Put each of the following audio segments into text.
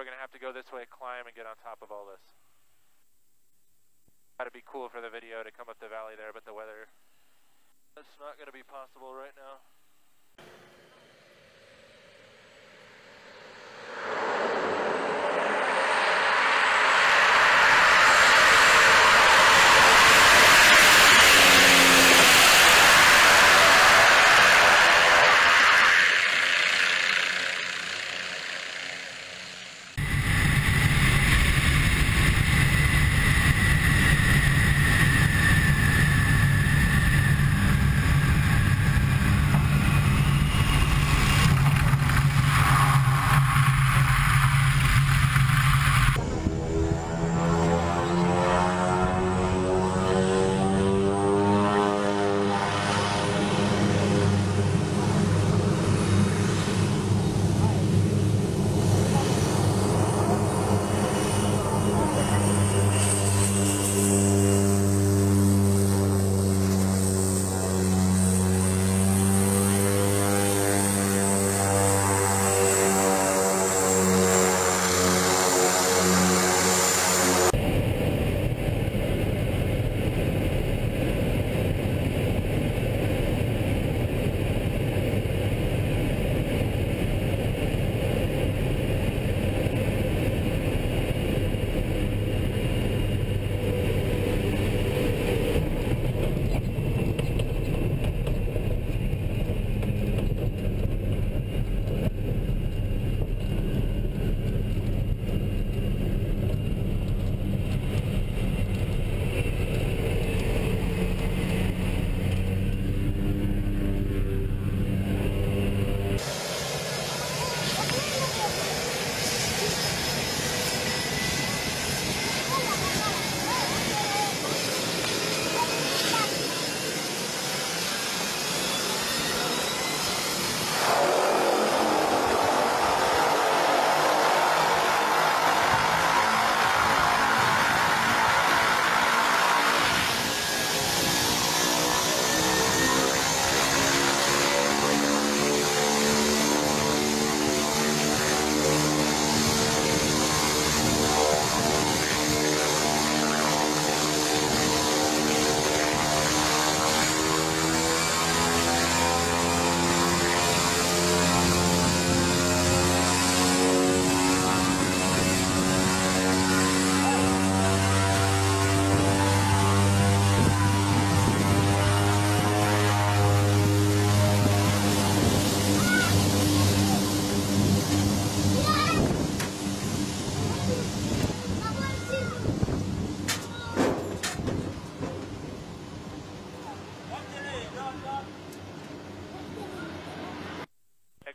we're going to have to go this way, climb, and get on top of all this. That'd be cool for the video to come up the valley there, but the weather, that's not going to be possible right now.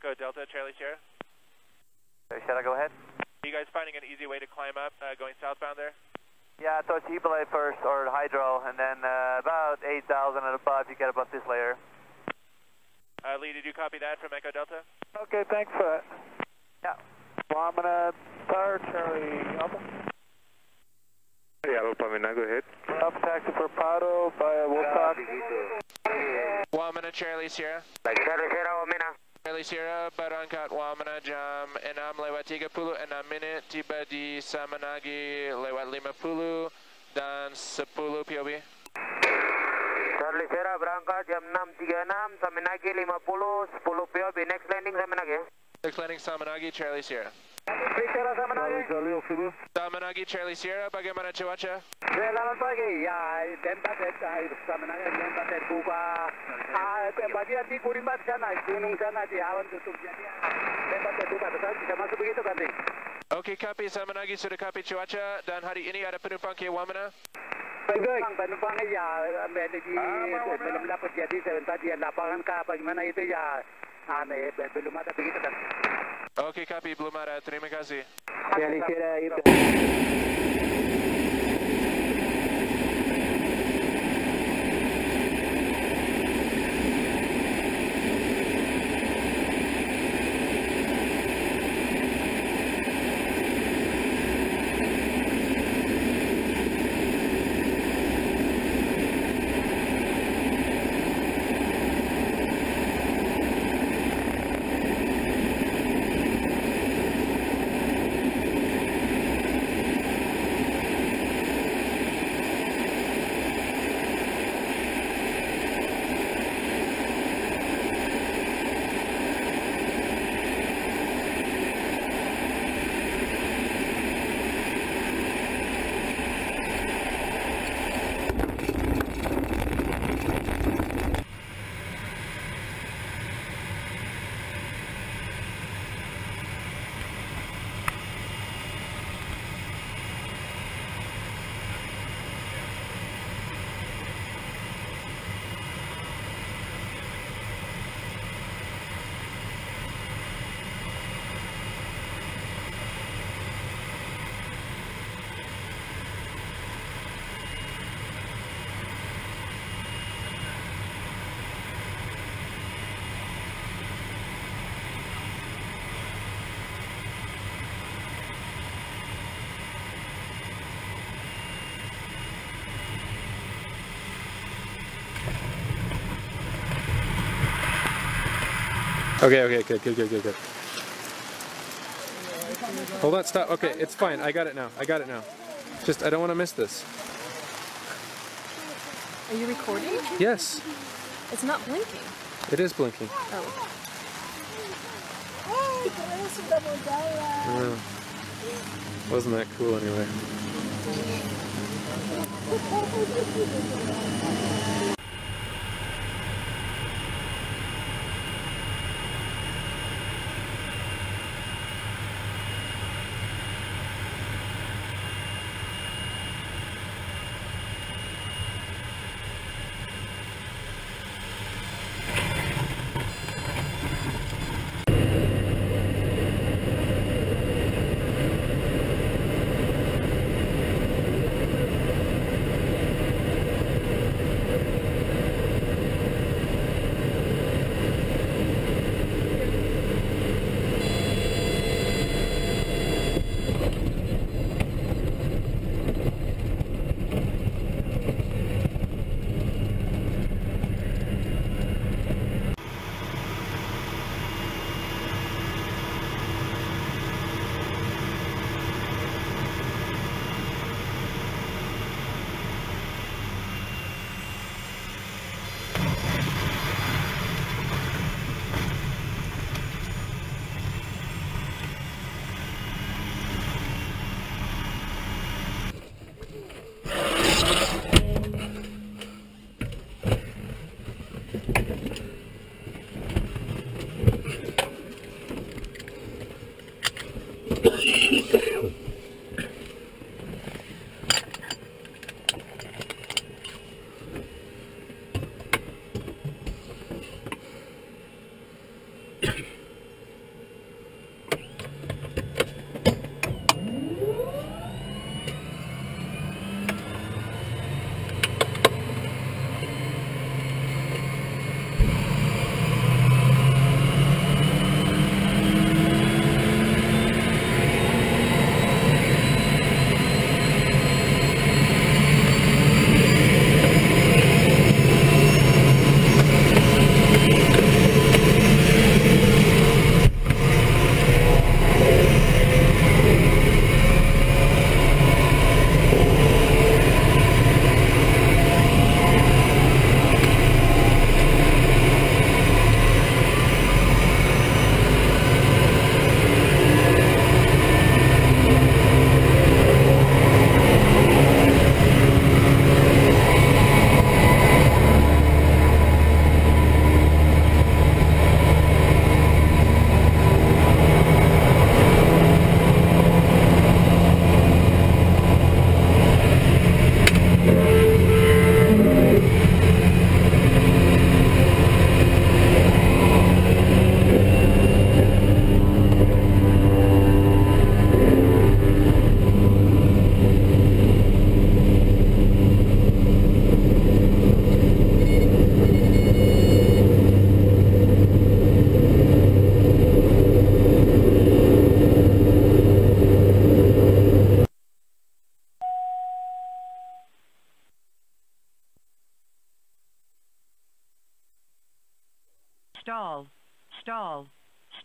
Echo Delta, Charlie Sierra. Shall I go ahead? Are you guys finding an easy way to climb up uh, going southbound there? Yeah, so it's Ebelay first, or Hydro, and then uh, about 8,000 and above, you get above this layer. Uh, Lee, did you copy that from Echo Delta? Okay, thanks for that. Yeah. Well, I'm gonna start Charlie Alpha. Yeah, Alpha Mina, go ahead. Alpha taxi for Prado by Wilcox. Wamena Charlie Sierra. Charlie Sierra Wamena. Charlie Sierra berangkat Wamena jam 6 lewat 30 6 menit tiba di Samanagi lewat 50 dan 10 POB. Charlie Sierra berangkat jam 6.36 Samanagi 50 10 POB next landing Samanagi. Next landing Samanagi Charlie Sierra. Sierra Samanagi. Samanagi Charlie Sierra bagaimana cuaca? Selamat pagi. Ya, tempat Samanagi tempat Ah, bagian di Kurimbat sana, gunung sana di awan tutup jadi tempat terbuka. Pesawat bisa masuk begitu kan? Oke, copy Samanagi sudah copy cuaca dan hari ini ada penumpang ke Wamena. Penumpang, penumpangnya ya di belum dapat jadi sebentar di lapangan kah bagaimana itu ya aneh belum ada begitu kan. Oke, copy belum ada. Terima kasih. Charlie Sierra itu. Okay, okay, good, good, good, good, good. Hold on, stop. Okay, it's fine. I got it now. I got it now. Just, I don't want to miss this. Are you recording? Yes, It's not blinking. it is blinking. Oh. Yeah. Wasn't that cool anyway?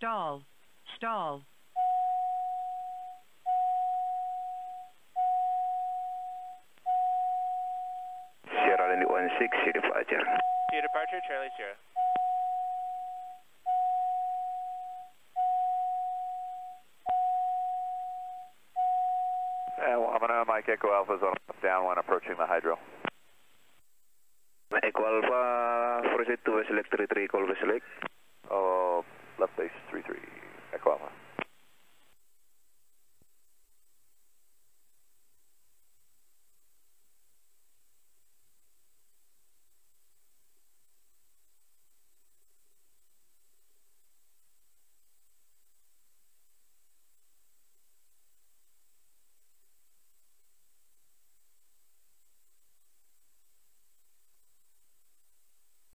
Stall, stall. Sierra Lady 16, departure. Your departure, Charlie Sierra. And I'm gonna Mike Echo Alpha is on down when approaching the hydro. Echo Alpha, proceed to Westlake 33, call Westlake left base three three. Echo Alpha.